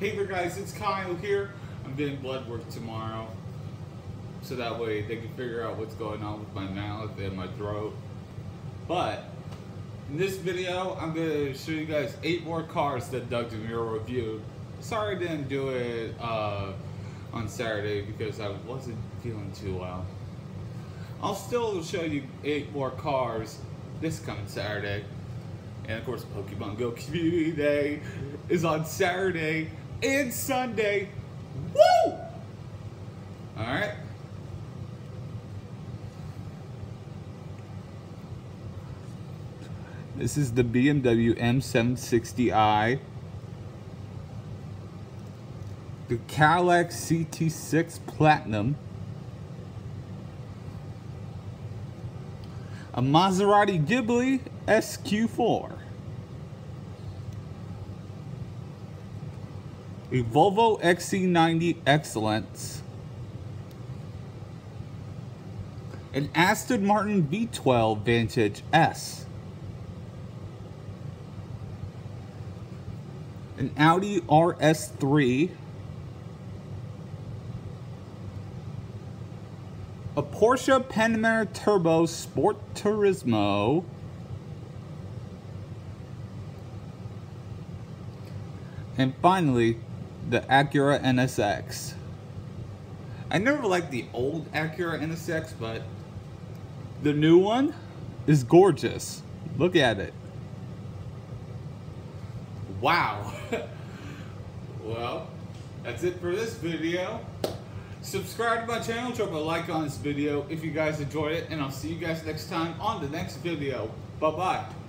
Hey there guys, it's Kyle here. I'm getting blood work tomorrow. So that way they can figure out what's going on with my mouth and my throat. But in this video, I'm gonna show you guys eight more cars that Doug DeMuro reviewed. Sorry I didn't do it uh, on Saturday because I wasn't feeling too well. I'll still show you eight more cars this coming Saturday. And of course, Pokemon Go Community Day is on Saturday and Sunday. Woo! Alright. This is the BMW M760i. The Cadillac CT6 Platinum. A Maserati Ghibli SQ4. A Volvo XC90 Excellence. An Aston Martin V12 Vantage S. An Audi RS3. A Porsche Panamera Turbo Sport Turismo. And finally, the Acura NSX. I never liked the old Acura NSX, but the new one is gorgeous. Look at it. Wow. well, that's it for this video. Subscribe to my channel, drop a like on this video if you guys enjoyed it, and I'll see you guys next time on the next video. Bye-bye.